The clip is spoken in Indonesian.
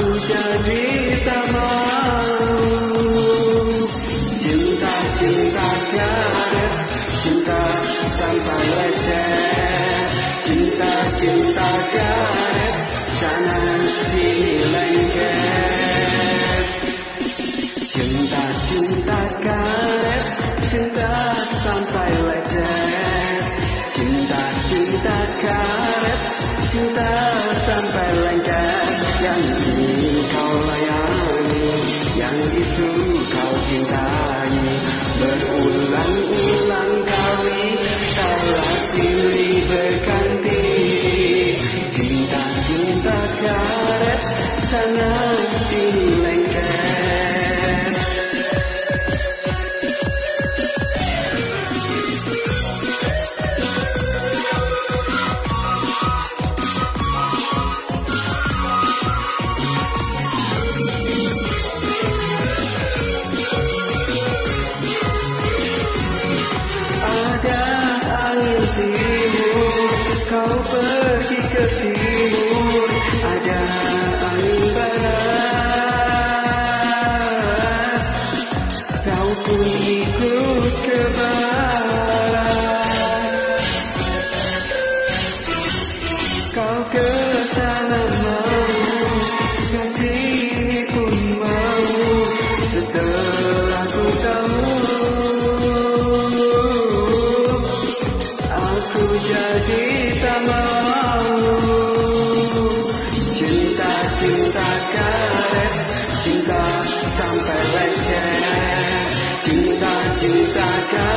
Aku jadi tak mau. Cinta, cinta karet Cinta sampai lecet. Cinta, cinta karet Sana sini lengket. Cinta, cinta karet Cinta sampai lecet. Cinta, cinta karet Cinta itu kau cintai Berulang-ulang kali Salah silih berganti sendiri mau setelah ku tahu aku jadi tak mau. Cinta cinta karet cinta sampai lecet. Cinta cinta karet.